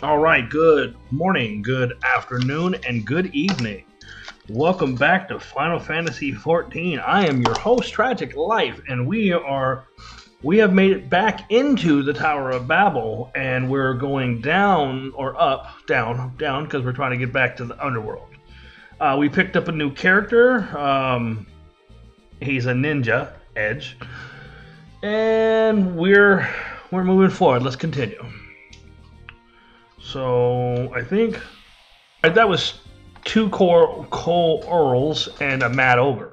All right, good morning, good afternoon, and good evening. Welcome back to Final Fantasy XIV. I am your host, Tragik Lyfe, and we are we have made it back into the Tower of Babil, and we're going down or up, down, down, because we're trying to get back to the underworld. Uh, we picked up a new character. Um, he's a ninja, Edge, and we're we're moving forward. Let's continue. So I think that was two core Coeurls and a Mad Ogre.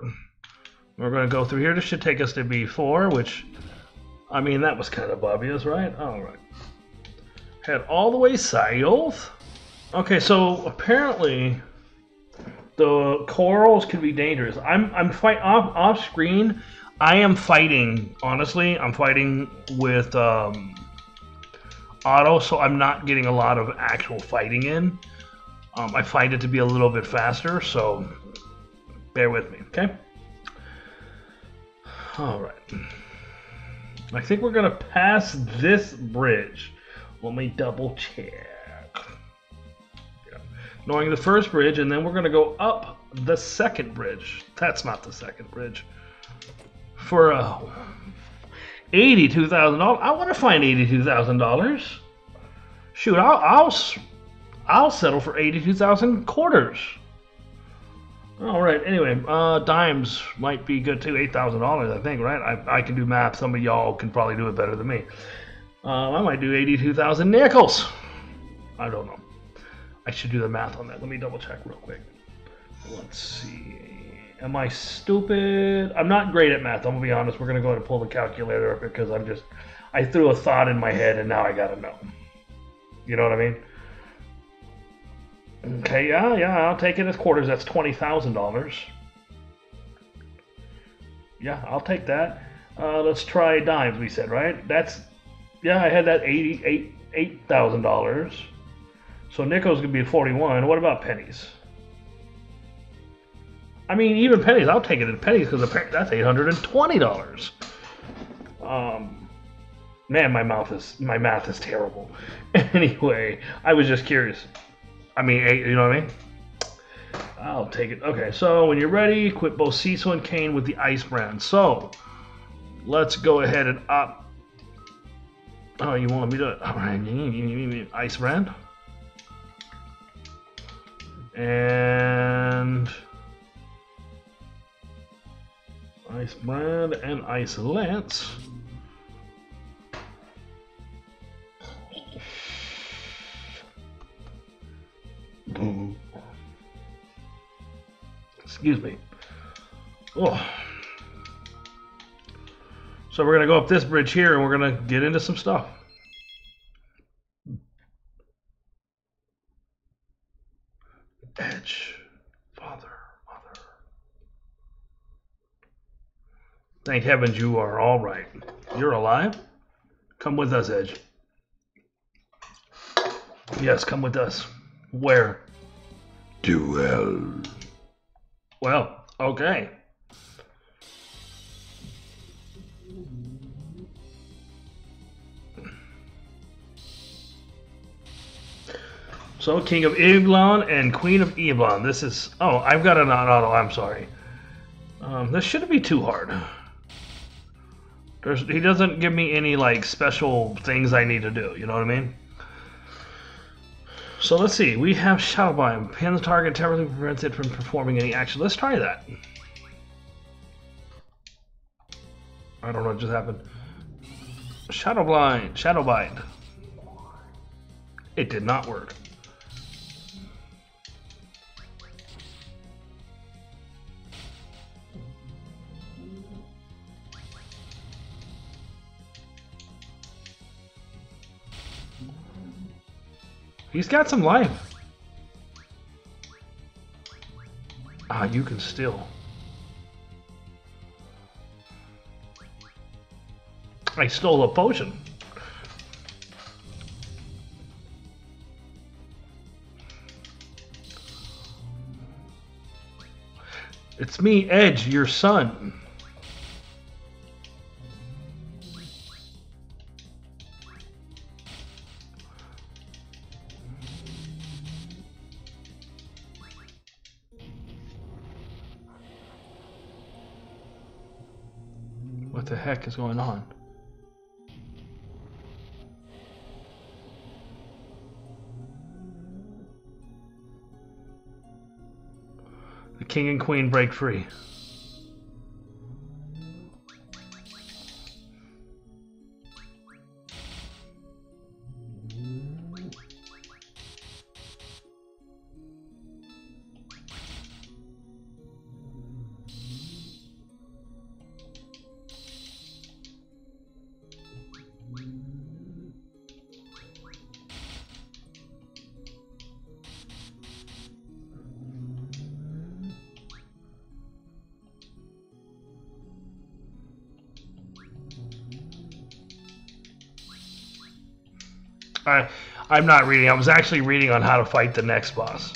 We're going to go through here. This should take us to B4, which, I mean, that was kind of obvious, right? All right. Head all the way south. Okay, so apparently the coeurls can be dangerous. I'm I'm fight off off screen. I am fighting. Honestly, I'm fighting with um, auto, so I'm not getting a lot of actual fighting in. Um, I find it to be a little bit faster, so bear with me, okay? All right. I think we're gonna pass this bridge. Let me double check. Yeah. Knowing the first bridge, and then we're gonna go up the second bridge. That's not the second bridge. For uh, eighty-two thousand dollars, I want to find eighty-two thousand dollars. Shoot, I'll, I'll I'll settle for 82,000 quarters. All right. Anyway, uh, dimes might be good too. Eight thousand dollars, I think. Right? I, I can do math. Some of y'all can probably do it better than me. Uh, I might do eighty-two thousand nickels. I don't know. I should do the math on that. Let me double check real quick. Let's see. Am I stupid? I'm not great at math. I'm gonna be honest. We're gonna go ahead and pull the calculator up because I'm just. I threw a thought in my head and now I gotta know. You know what I mean? Okay, yeah, yeah, I'll take it as quarters. That's twenty thousand dollars. Yeah, I'll take that. Uh, let's try dimes. We said right. That's yeah. I had that eighty eight eight thousand dollars. So nickels gonna be forty one. What about pennies? I mean, even pennies. I'll take it in pennies because that's eight hundred and twenty dollars. Um, man, my mouth is my math is terrible. Anyway, I was just curious. I mean, eh, you know what I mean? I'll take it. Okay, so when you're ready, equip both Cecil and Kain with the Ice Brand. So, let's go ahead and up. Oh, you want me to? All right, Ice Brand. And. Ice Brand and Ice Lance. Mm-hmm. Excuse me. Oh. So we're going to go up this bridge here and we're going to get into some stuff. Edge. Father, mother. Thank heavens you are all right. You're alive? Come with us, Edge. Yes, come with us. Where? Duel. Well, okay. So, King of Eblan and Queen of Eblan. This is. Oh, I've got an auto. I'm sorry. Um, this shouldn't be too hard. There's, he doesn't give me any like special things I need to do. You know what I mean? So let's see. We have Shadowbind. Pin the target temporarily prevents it from performing any action. Let's try that. I don't know what just happened. Shadowblind. Shadowbind. It did not work. He's got some life. Ah, you can still. I stole a potion. It's me, Edge, your son. Is going on? The king and queen break free. I, I'm not reading. I was actually reading on how to fight the next boss.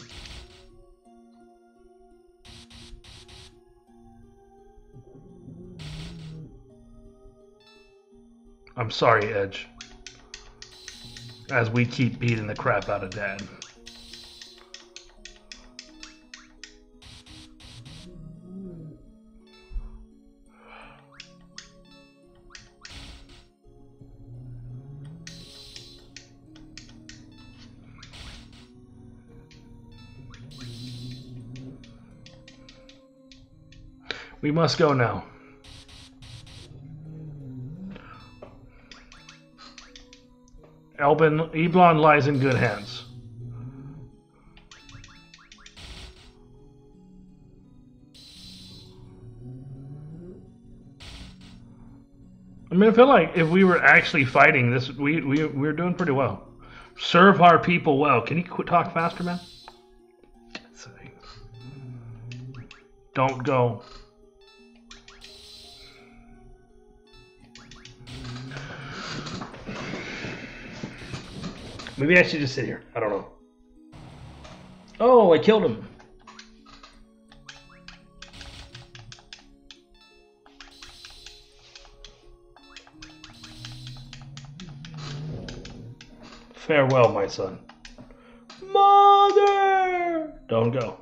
I'm sorry, Edge. As we keep beating the crap out of Dad. We must go now. Elbin Eblan lies in good hands. I mean, I feel like if we were actually fighting this, we we we're doing pretty well. Serve our people well. Can you quit talk faster, man? Don't go. Maybe I should just sit here. I don't know. Oh, I killed him. Farewell, my son. Mother! Don't go.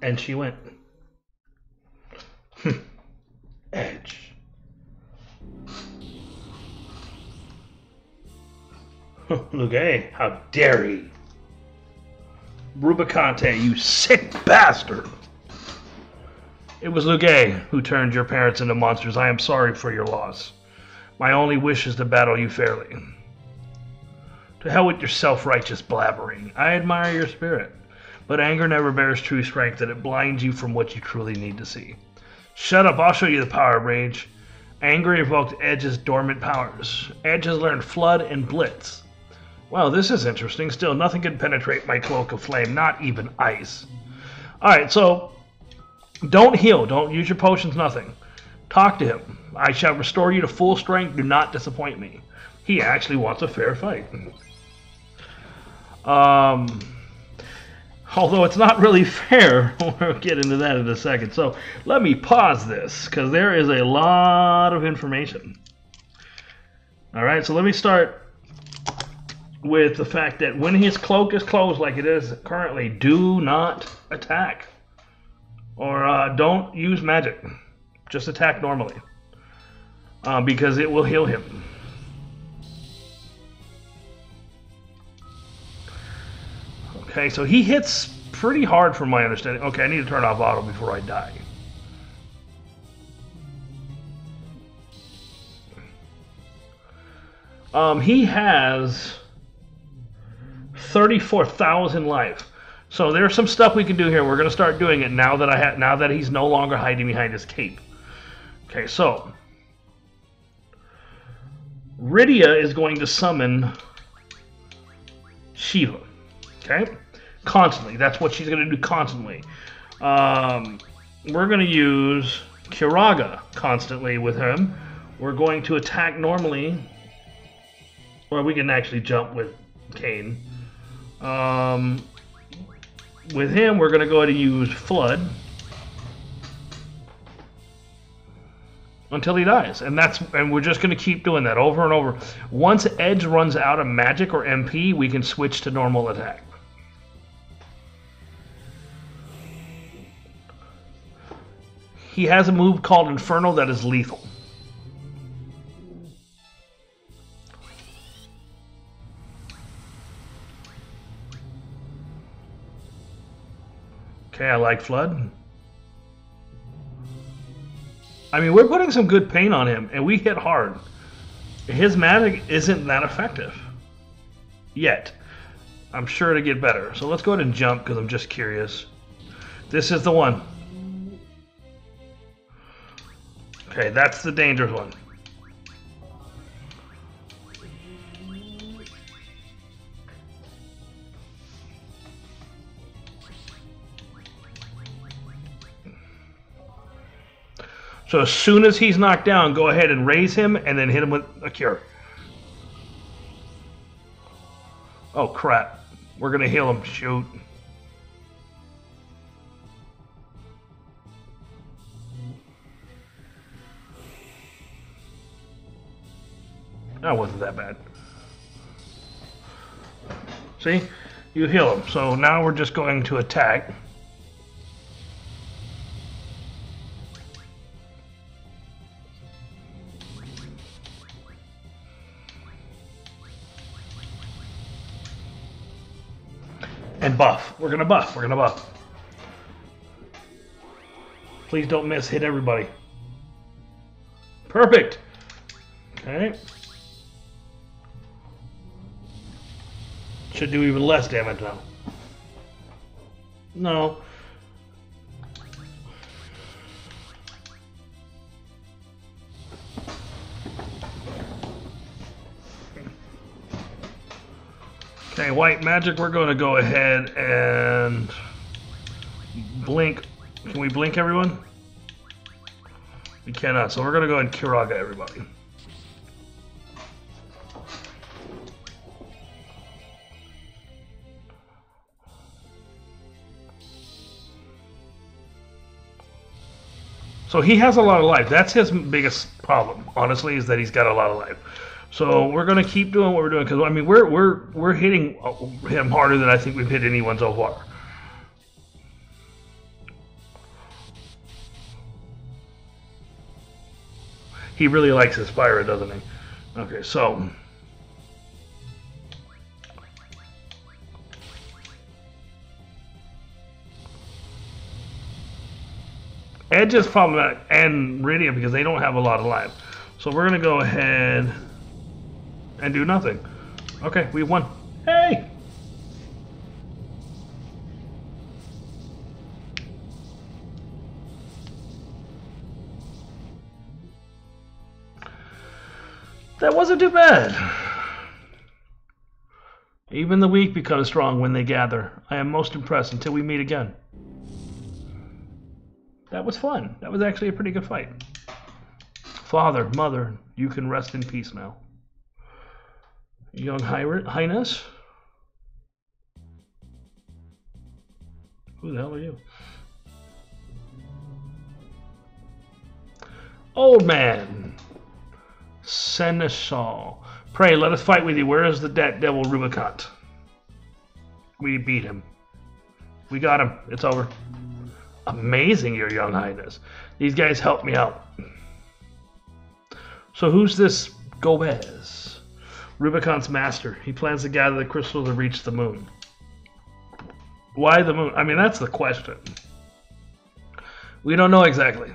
And she went. Hmm. Lugae, how dare he? Rubicante, you sick bastard! It was Lugae who turned your parents into monsters. I am sorry for your loss. My only wish is to battle you fairly. To hell with your self righteous blabbering. I admire your spirit, but anger never bears true strength, and it blinds you from what you truly need to see. Shut up, I'll show you the power of rage. Anger evoked Edge's dormant powers. Edge has learned Flood and Blitz. Well, this is interesting. Still, nothing can penetrate my cloak of flame, not even ice. Alright, so don't heal. Don't use your potions, nothing. Talk to him. I shall restore you to full strength. Do not disappoint me. He actually wants a fair fight. Um, although it's not really fair. we'll get into that in a second. So let me pause this because there is a lot of information. All right, so let me start with the fact that when his cloak is closed like it is currently, do not attack. Or uh, don't use magic. Just attack normally. Uh, because it will heal him. Okay, so he hits pretty hard from my understanding. Okay, I need to turn off auto before I die. Um, he has 34,000 life. So there's some stuff we can do here. We're going to start doing it now that I ha- now that he's no longer hiding behind his cape. Okay, so Rydia is going to summon Shiva. Okay, constantly. That's what she's going to do constantly. Um, we're going to use Curaga constantly with him. We're going to attack normally, or we can actually jump with Kain. Um, with him, we're going to go ahead and use Flood until he dies, and that's and we're just going to keep doing that over and over. Once Edge runs out of magic or MP, we can switch to normal attack. he has a move called Inferno that is lethal. Okay, I like Flood. I mean, we're putting some good paint on him, and we hit hard. His magic isn't that effective. Yet. I'm sure to get better. So let's go ahead and jump, because I'm just curious. This is the one. Okay, that's the dangerous one. So as soon as he's knocked down, go ahead and raise him and then hit him with a cure. Oh crap. We're gonna heal him. Shoot. That wasn't that bad. See? You heal him. So now we're just going to attack. And buff. We're gonna buff. We're gonna buff. Please don't miss. Hit everybody. Perfect. Okay. Should do even less damage now. No. Okay, white magic, we're going to go ahead and blink. Can we blink everyone? We cannot, so we're going to go ahead and Curaga everybody. So he has a lot of life. That's his biggest problem, honestly, is that he's got a lot of life. So we're going to keep doing what we're doing because I mean we're we're we're hitting uh, him harder than I think we've hit anyone so far. He really likes his fire, doesn't he? Okay, so Edge is problematic and Rydia because they don't have a lot of life. So we're going to go ahead and do nothing. Okay, we won. Hey! That wasn't too bad. Even the weak become strong when they gather. I am most impressed until we meet again. That was fun. That was actually a pretty good fight. Father, mother, you can rest in peace now. Young Highness? Who the hell are you? Old man. Seneschal. Pray, let us fight with you. Where is the debt devil Rubicant? We beat him. We got him. It's over. Amazing, your young highness. These guys helped me out. So who's this Golbez? Rubicant's master. He plans to gather the crystal to reach the moon. Why the moon? I mean, that's the question. We don't know exactly.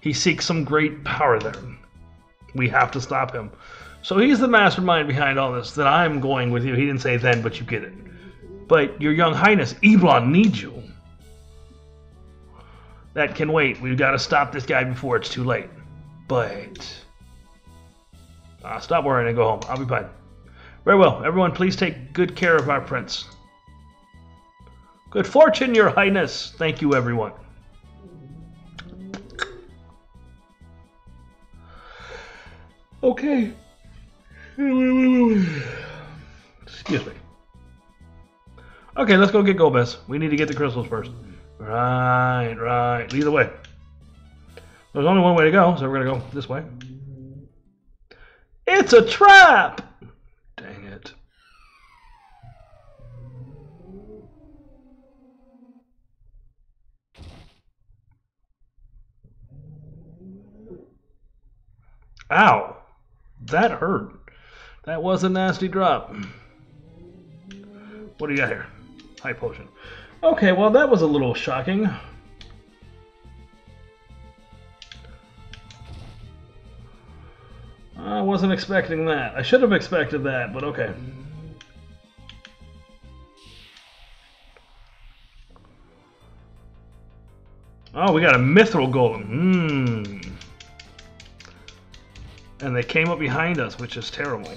He seeks some great power there. We have to stop him. So he's the mastermind behind all this. That I'm going with you. He didn't say then, but you get it. But your young highness, Eblan needs you. That can wait. We've got to stop this guy before it's too late. But uh, stop worrying and go home. I'll be fine. Very well. Everyone, please take good care of our prince. Good fortune, your highness. Thank you, everyone. Okay. Excuse me. Okay, let's go get Golbez. We need to get the crystals first. Right, right. Either way. There's only one way to go, so we're going to go this way. It's a trap! Dang it. Ow! That hurt. That was a nasty drop. What do you got here? High potion. Okay, well that was a little shocking. I wasn't expecting that. I should have expected that, but okay. Oh, we got a mithril golem. Mmm. And they came up behind us, which is terrible.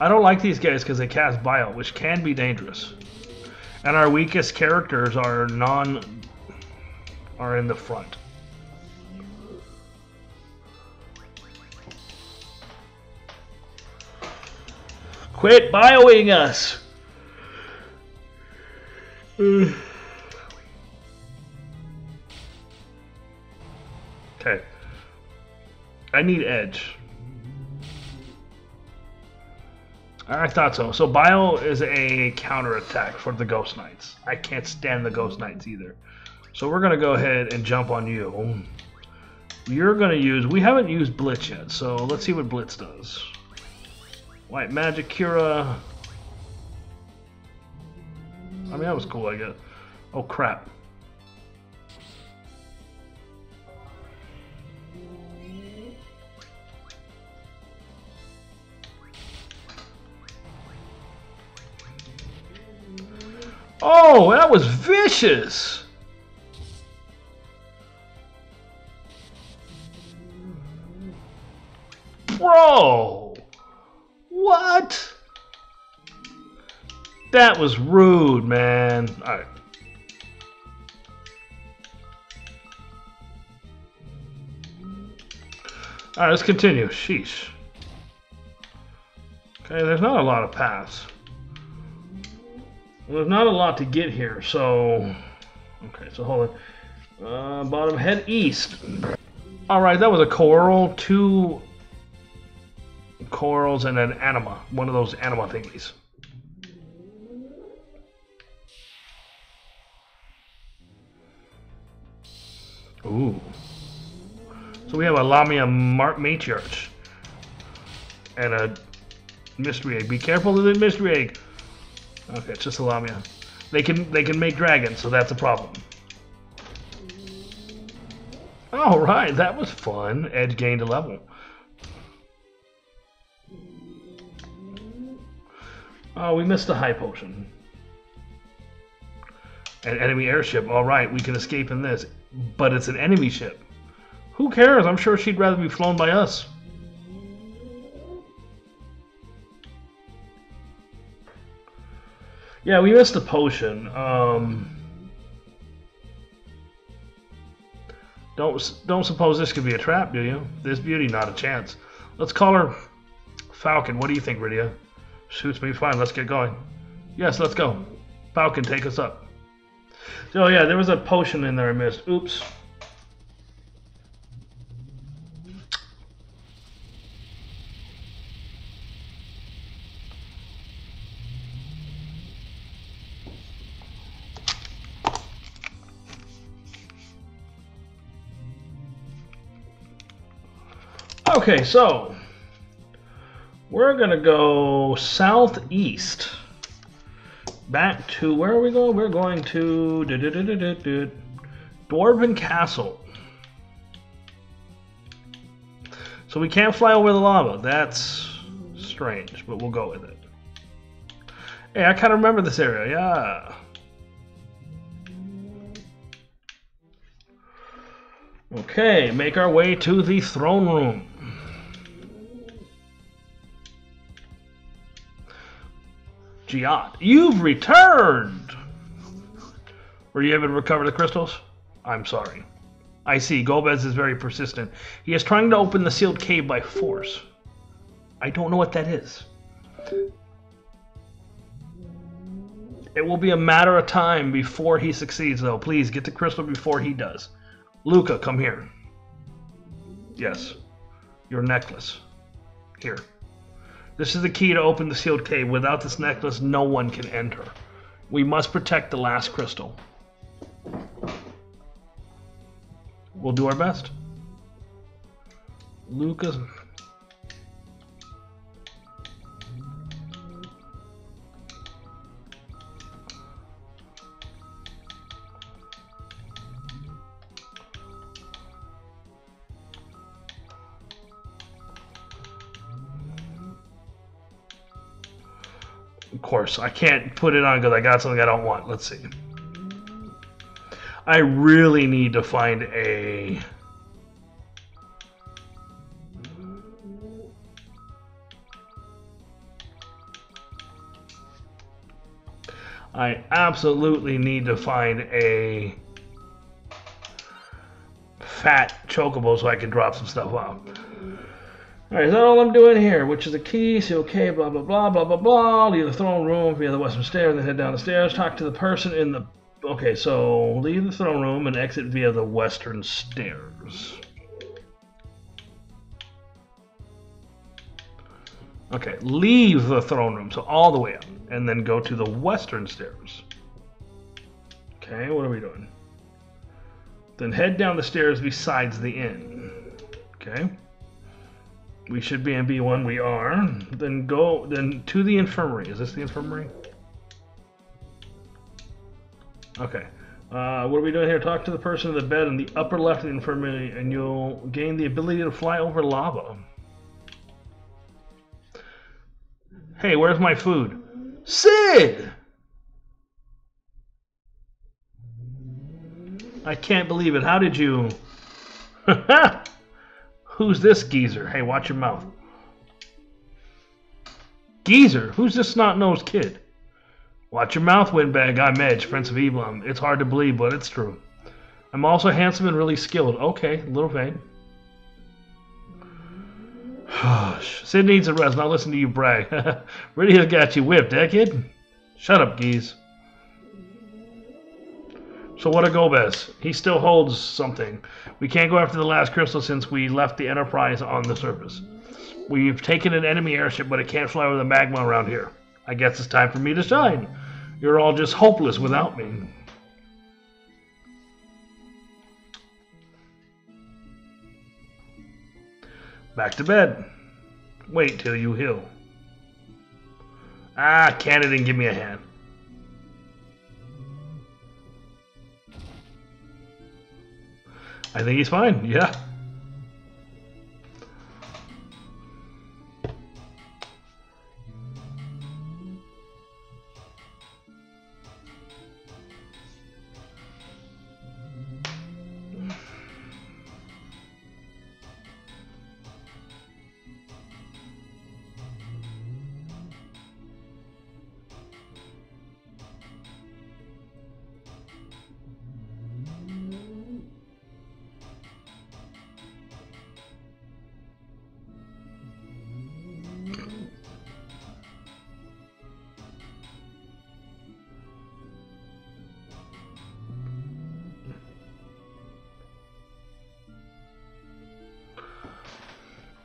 I don't like these guys because they cast Bio, which can be dangerous. And our weakest characters are non... are in the front. Quit bioing us! Okay. I need edge. I thought so. So bio is a counterattack for the Ghost Knights. I can't stand the Ghost Knights either. So we're going to go ahead and jump on you. You're going to use... We haven't used Blitz yet, so let's see what Blitz does. White Magic Cura. I mean, that was cool, I guess. Oh, crap. Oh, that was vicious! Bro! What? That was rude, man. Alright. Alright, let's continue. Sheesh. Okay, there's not a lot of paths. There's not a lot to get here, so... Okay, so hold on. Uh, bottom, head east. Alright, that was a coeurl, two coeurls, and an anima. One of those anima thingies. Ooh. So we have a Lamia Matriarch. And a Mystery Egg. Be careful of the Mystery Egg. Okay, it's just a Lamia. They can they can make dragons, so that's a problem. All right, that was fun. Edge gained a level. Oh, we missed a high potion. An enemy airship. All right, we can escape in this, but it's an enemy ship. Who cares? I'm sure she'd rather be flown by us. Yeah, we missed a potion. Um, don't don't suppose this could be a trap, do you? This beauty, not a chance. Let's call her Falcon. What do you think, Rydia? Suits me fine. Let's get going. Yes, let's go. Falcon, take us up. So yeah, there was a potion in there I missed. Oops. Okay, so we're gonna go southeast. Back to where are we going? We're going to Dwarven Castle. So we can't fly over the lava. That's strange, but we'll go with it. Hey, I kind of remember this area. Yeah. Okay, make our way to the throne room. Giott, you've returned! Were you able to recover the crystals? I'm sorry. I see, Golbez is very persistent. He is trying to open the sealed cave by force. I don't know what that is. It will be a matter of time before he succeeds, though. Please, get the crystal before he does. Luca, come here. Yes. Your necklace. Here. This is the key to open the sealed cave. Without this necklace, no one can enter. We must protect the last crystal. we'll do our best. Lucas. Course, I can't put it on because I got something I don't want. Let's see. I really need to find a. I absolutely need to find a fat chocobo so I can drop some stuff off. Alright, is that all I'm doing here? Which is the key, see okay, blah blah blah blah blah blah. Leave the throne room via the western stairs, then head down the stairs, talk to the person in the Okay, so leave the throne room and exit via the western stairs. Okay, leave the throne room, so all the way up, and then go to the western stairs. Okay, what are we doing? Then head down the stairs besides the inn. Okay. We should be in B1, we are. Then go, then to the infirmary. Is this the infirmary? Okay. Uh, what are we doing here? Talk to the person in the bed in the upper left of the infirmary, and you'll gain the ability to fly over lava. Hey, where's my food? Sid! I can't believe it. How did you... Who's this geezer? Hey, watch your mouth. Geezer? Who's this snot-nosed kid? Watch your mouth, windbag. I'm Edge, Prince of Eblan. It's hard to believe, but it's true. I'm also handsome and really skilled. Okay, a little vain. Sid needs a rest, not listen to you brag. really has got you whipped, eh, kid? Shut up, geese. So what a Golbez? He still holds something. We can't go after the last crystal since we left the Enterprise on the surface. We've taken an enemy airship, but it can't fly with the magma around here. I guess it's time for me to shine. You're all just hopeless without me. Back to bed. Wait till you heal. Ah, Canada give me a hand. I think he's fine, yeah.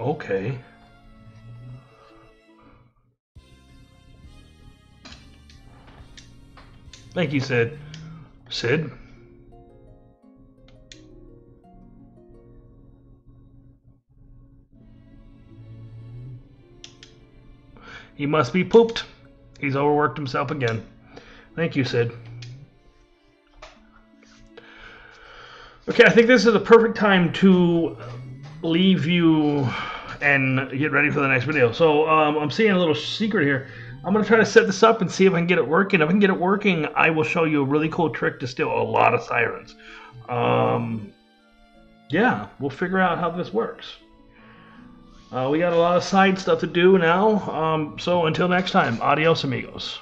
Okay. Thank you, Sid. Sid? He must be pooped. He's overworked himself again. Thank you, Sid. Okay, I think this is the perfect time to leave you and get ready for the next video. So um, I'm seeing a little secret here. I'm going to try to set this up and see if I can get it working. If I can get it working, I will show you a really cool trick to steal a lot of sirens. Um, yeah, we'll figure out how this works. Uh, we got a lot of side stuff to do now. Um, so until next time, adios amigos.